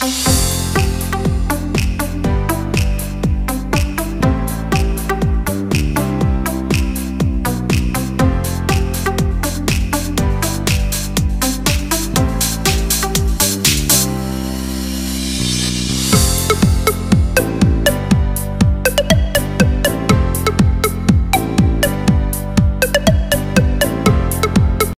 i Thank